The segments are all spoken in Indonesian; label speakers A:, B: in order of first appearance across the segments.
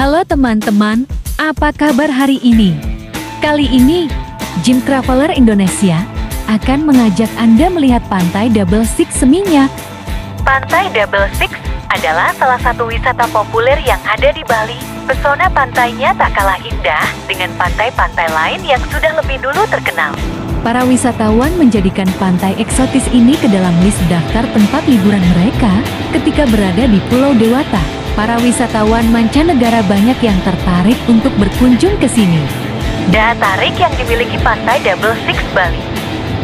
A: Halo teman-teman, apa kabar hari ini? Kali ini, Jim Traveler Indonesia akan mengajak Anda melihat pantai Double Six Seminyak.
B: Pantai Double Six adalah salah satu wisata populer yang ada di Bali. Pesona pantainya tak kalah indah dengan pantai-pantai lain yang sudah lebih dulu terkenal.
A: Para wisatawan menjadikan pantai eksotis ini ke dalam list daftar tempat liburan mereka ketika berada di Pulau Dewata para wisatawan mancanegara banyak yang tertarik untuk berkunjung ke sini.
B: Daya tarik yang dimiliki Pantai Double Six Bali.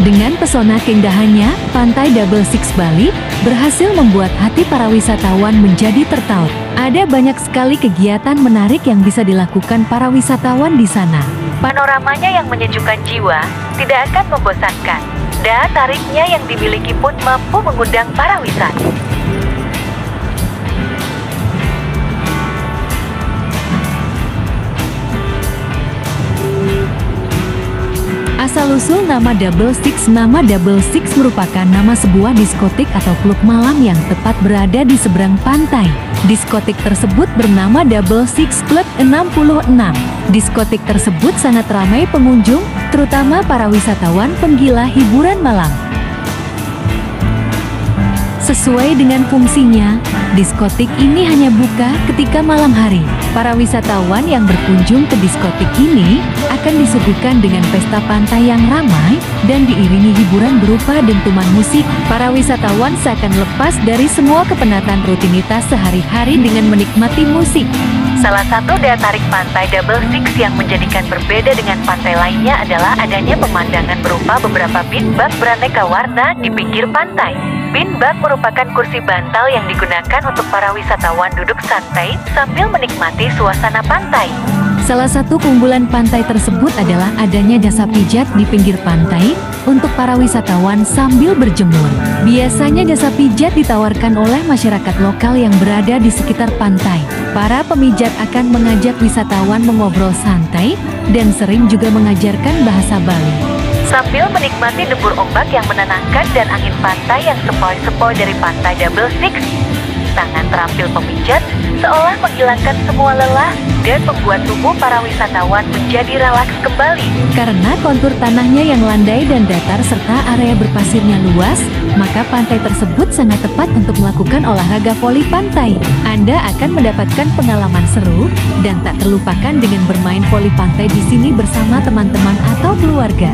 A: Dengan pesona keindahannya, Pantai Double Six Bali berhasil membuat hati para wisatawan menjadi tertaut. Ada banyak sekali kegiatan menarik yang bisa dilakukan para wisatawan di sana.
B: Panoramanya yang menyejukkan jiwa tidak akan membosankan. Daya tariknya yang dimiliki pun mampu mengundang para wisata.
A: Asal-usul nama Double Six Nama Double Six merupakan nama sebuah diskotik atau klub malam yang tepat berada di seberang pantai. Diskotik tersebut bernama Double Six Club 66. Diskotik tersebut sangat ramai pengunjung, terutama para wisatawan penggila hiburan malam. Sesuai dengan fungsinya, diskotik ini hanya buka ketika malam hari. Para wisatawan yang berkunjung ke diskotik ini akan disuguhkan dengan pesta pantai yang ramai dan diiringi hiburan berupa dentuman musik. Para wisatawan seakan lepas dari semua kepenatan rutinitas sehari-hari dengan menikmati musik.
B: Salah satu daya tarik pantai Double Six yang menjadikan berbeda dengan pantai lainnya adalah adanya pemandangan berupa beberapa bin bak beraneka warna di pinggir pantai. Bin bak merupakan kursi bantal yang digunakan untuk para wisatawan duduk santai sambil menikmati suasana pantai.
A: Salah satu keunggulan pantai tersebut adalah adanya jasa pijat di pinggir pantai untuk para wisatawan sambil berjemur. Biasanya jasa pijat ditawarkan oleh masyarakat lokal yang berada di sekitar pantai. Para pemijat akan mengajak wisatawan mengobrol santai dan sering juga mengajarkan bahasa Bali
B: sambil menikmati debur ombak yang menenangkan dan angin pantai yang sepoi-sepoi dari pantai Double Six. Tangan terampil pemijat seolah menghilangkan semua lelah dan membuat tubuh para wisatawan menjadi relaks kembali.
A: Karena kontur tanahnya yang landai dan datar serta area berpasirnya luas, maka pantai tersebut sangat tepat untuk melakukan olahraga voli pantai. Anda akan mendapatkan pengalaman seru dan tak terlupakan dengan bermain voli pantai di sini bersama teman-teman atau keluarga.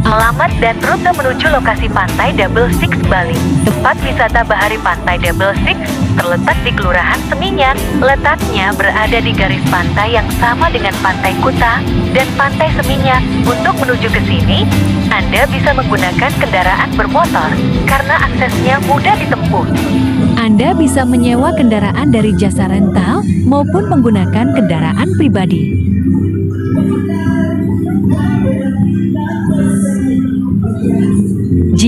B: Alamat dan rute menuju lokasi pantai Double Six Bali. Tempat wisata bahari pantai Double Six terletak di Kelurahan Seminyak. Letaknya berada di garis pantai yang sama dengan Pantai Kuta dan Pantai Seminyak. Untuk menuju ke sini, Anda bisa menggunakan kendaraan bermotor karena aksesnya mudah ditempuh.
A: Anda bisa menyewa kendaraan dari jasa rental maupun menggunakan kendaraan pribadi.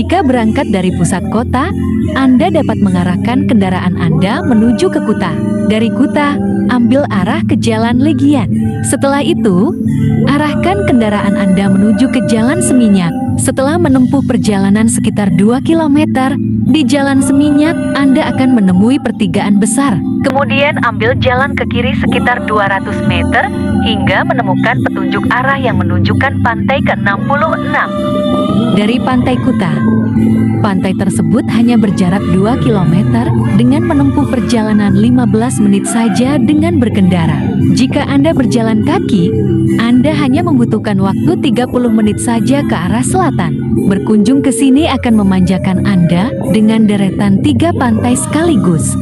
A: Jika berangkat dari pusat kota, Anda dapat mengarahkan kendaraan Anda menuju ke Kuta. Dari Kuta, ambil arah ke Jalan Legian. Setelah itu, arahkan kendaraan Anda menuju ke Jalan Seminyak. Setelah menempuh perjalanan sekitar 2 km, di Jalan Seminyak Anda akan menemui pertigaan besar.
B: Kemudian ambil jalan ke kiri sekitar 200 meter hingga menemukan petunjuk arah yang menunjukkan pantai ke-66.
A: Dari Pantai Kuta, pantai tersebut hanya berjarak 2 km dengan menempuh perjalanan 15 menit saja dengan berkendara. Jika Anda berjalan kaki, Anda hanya membutuhkan waktu 30 menit saja ke arah selatan. Berkunjung ke sini akan memanjakan Anda dengan deretan tiga pantai sekaligus.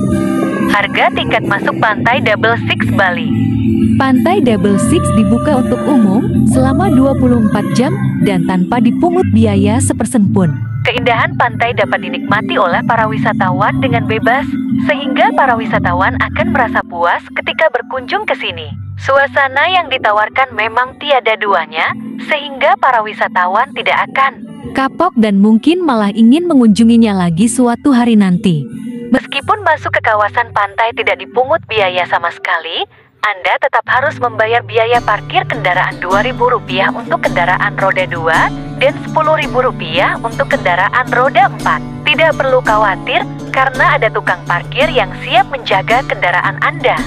B: Harga tiket masuk Pantai Double Six Bali
A: Pantai Double Six dibuka untuk umum selama 24 jam dan tanpa dipungut biaya sepersen pun.
B: Keindahan pantai dapat dinikmati oleh para wisatawan dengan bebas, sehingga para wisatawan akan merasa puas ketika berkunjung ke sini. Suasana yang ditawarkan memang tiada duanya, sehingga para wisatawan tidak akan
A: kapok dan mungkin malah ingin mengunjunginya lagi suatu hari nanti.
B: Meskipun masuk ke kawasan pantai tidak dipungut biaya sama sekali, anda tetap harus membayar biaya parkir kendaraan Rp2.000 untuk kendaraan roda 2 dan Rp10.000 untuk kendaraan roda 4. Tidak perlu khawatir karena ada tukang parkir yang siap menjaga kendaraan Anda.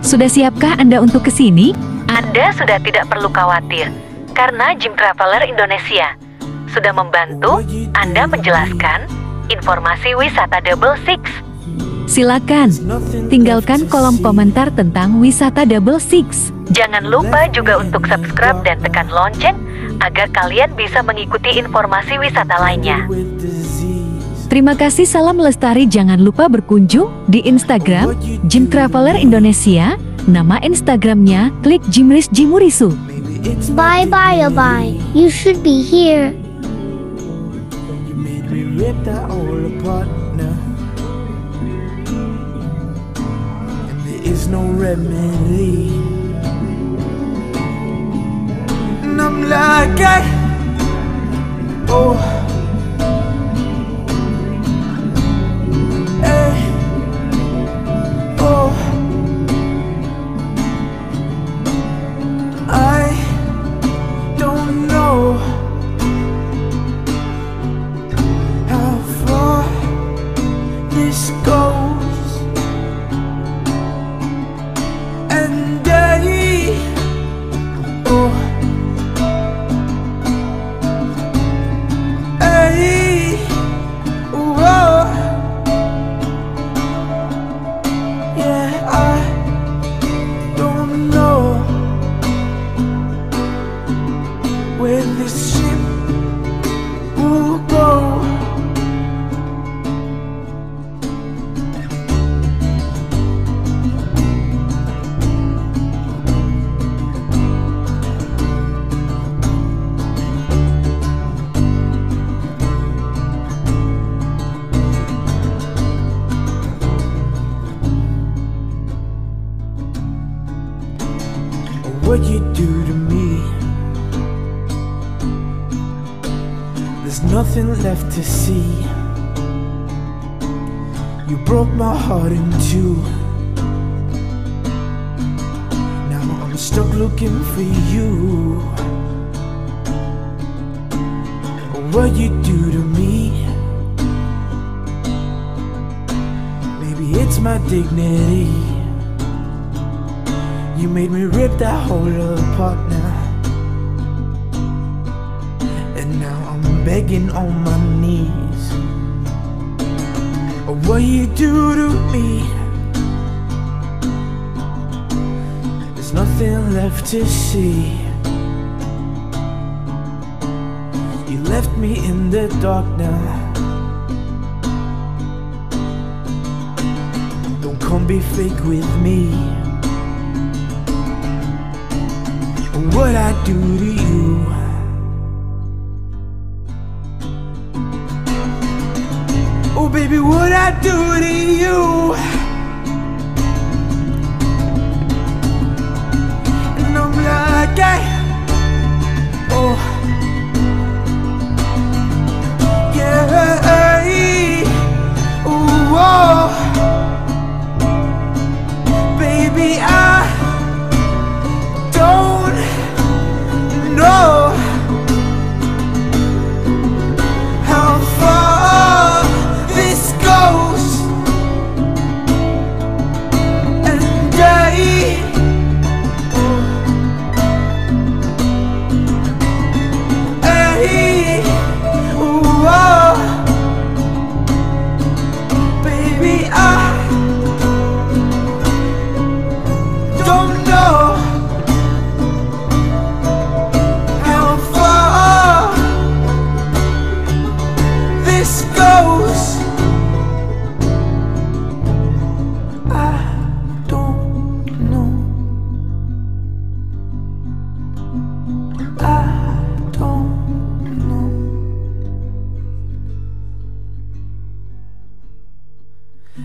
A: Sudah siapkah Anda untuk ke sini?
B: Anda sudah tidak perlu khawatir, karena Gym Traveler Indonesia sudah membantu Anda menjelaskan informasi wisata Double Six.
A: Silakan, tinggalkan kolom komentar tentang wisata Double Six.
B: Jangan lupa juga untuk subscribe dan tekan lonceng agar kalian bisa mengikuti informasi wisata lainnya.
A: Terima kasih salam lestari jangan lupa berkunjung di Instagram Jim Traveler Indonesia Nama Instagramnya klik Jimris Jimurisu
C: Bye bye bye. You should be here.
D: You made me rip that all apart now. And there is no remedy. And I'm like, I, this go? Nothing left to see. You broke my heart in two. Now I'm stuck looking for you. What you do to me? Maybe it's my dignity. You made me rip that whole apart now. And now I'm begging on my knees. What you do to me? There's nothing left to see. You left me in the dark now. Don't come be fake with me. What I do to you? Baby, what I do to you? And I'm like, I,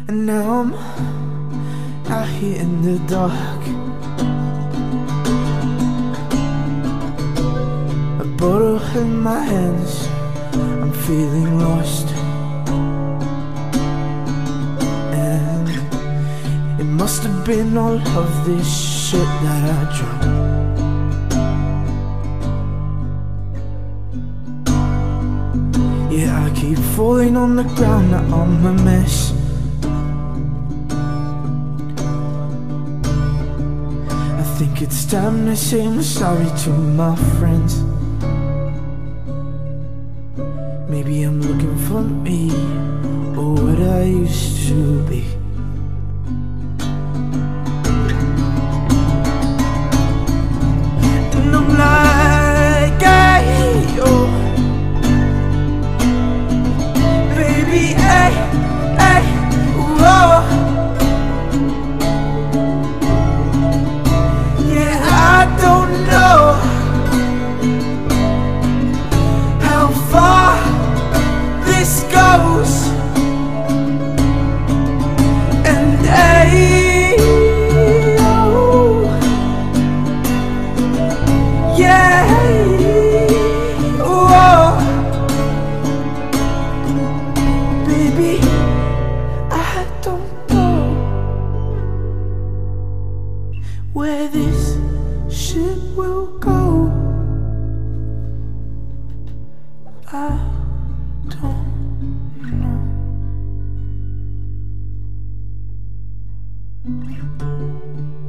D: And now I'm out here in the dark. A bottle in my hands, I'm feeling lost. And it must have been all of this shit that I drank. Yeah, I keep falling on the ground, now I'm a mess. Think it's time to say I'm sorry to my friends. Maybe I'm looking for me or what I used to be. Música